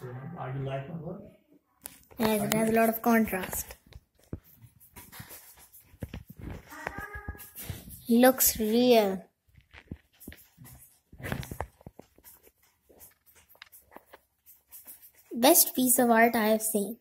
So, are you like my work? Yes, it has a lot of contrast. Looks real. Best piece of art I have seen.